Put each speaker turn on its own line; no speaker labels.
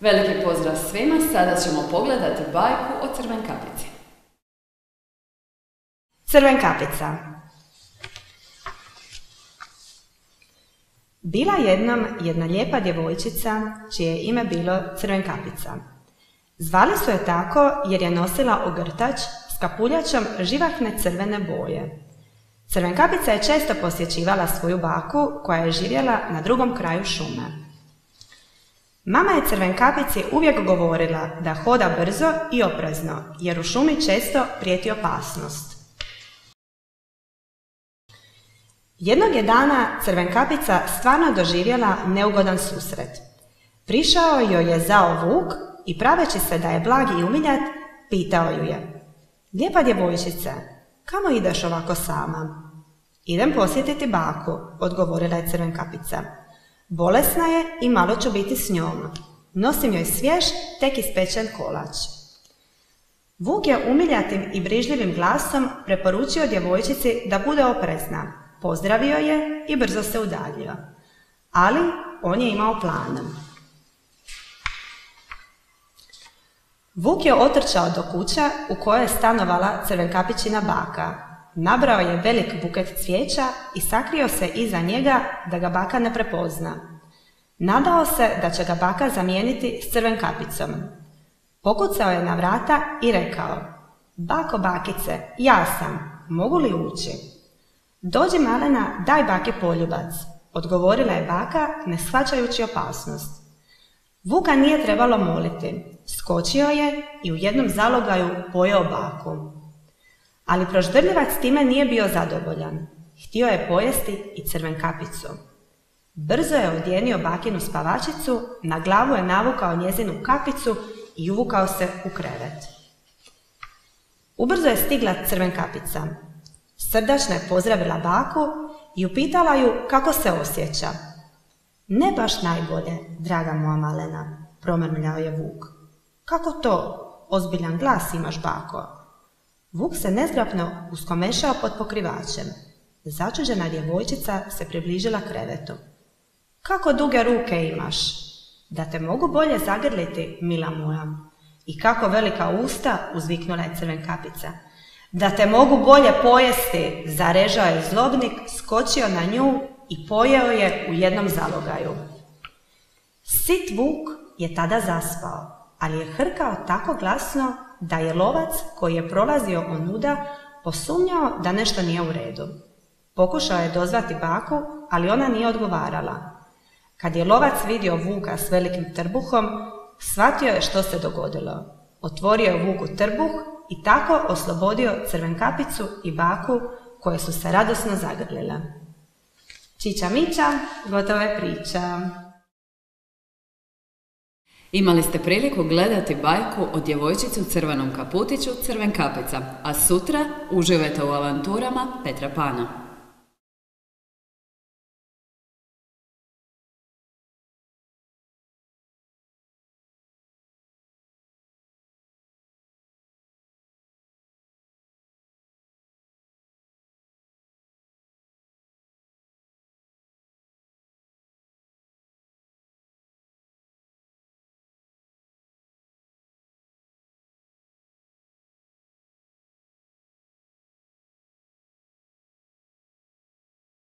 Veliki pozdrav svima, sada ćemo pogledati bajku o Crvenkapici.
Crvenkapica Bila jednom jedna lijepa djevojčica čije je ime bilo Crvenkapica. Zvali su je tako jer je nosila ogrtač s kapuljačom živahne crvene boje. Crvenkapica je često posjećivala svoju baku koja je živjela na drugom kraju šume. Mama je Crvenkapici uvijek govorila da hoda brzo i oprezno, jer u šumi često prijeti opasnost. Jednog je dana Crvenkapica stvarno doživjela neugodan susret. Prišao joj je zao vuk i praveći se da je blagi i umiljat, pitao ju je. Lijepa djevojčice, kamo ideš ovako sama? Idem posjetiti baku, odgovorila je Crvenkapica. Bolesna je i malo ću biti s njom. Nosim joj svjež, tek ispečen kolač. Vuk je umiljatim i brižljivim glasom preporučio djevojčici da bude oprezna. Pozdravio je i brzo se udaljio. Ali on je imao plan. Vuk je otrčao do kuća u kojoj je stanovala crvenkapićina baka, Nabrao je velik buket cvijeća i sakrio se iza njega da ga baka ne prepozna. Nadao se da će ga baka zamijeniti s crven kapicom. Pokucao je na vrata i rekao, Bako, bakice, ja sam, mogu li ući? Dođi malena, daj baki poljubac, odgovorila je baka, ne shvaćajući opasnost. Vuka nije trebalo moliti, skočio je i u jednom zalogaju pojeo baku. Ali proždrljivac time nije bio zadovoljan. Htio je pojesti i crven kapicu. Brzo je odjenio bakinu spavačicu, na glavu je navukao njezinu kapicu i uvukao se u krevet. Ubrzo je stigla crven kapica. Srdačno je pozdravila baku i upitala ju kako se osjeća. Ne baš najbolje, draga moja malena, promrmljao je Vuk. Kako to? Ozbiljan glas imaš, bako. Vuk se nezgrapno uskomešao pod pokrivačem. Začuđena djevojčica se približila krevetu. Kako duge ruke imaš? Da te mogu bolje zagrliti, mila moja. I kako velika usta, uzviknula je crven kapica. Da te mogu bolje pojesti, zarežao je zlobnik, skočio na nju i pojeo je u jednom zalogaju. Sit Vuk je tada zaspao, ali je hrkao tako glasno da je lovac koji je prolazio onuda posumnjao da nešto nije u redu. Pokušao je dozvati baku, ali ona nije odgovarala. Kad je lovac vidio vuka s velikim trbuhom, shvatio je što se dogodilo. Otvorio je vuku trbuh i tako oslobodio crvenkapicu i baku koje su se radosno zagrlile. Čiča miča, gotova je priča.
Imali ste priliku gledati bajku o djevojčici u crvenom kaputiću Crven kapica, a sutra uživajte u avanturama Petra Pana.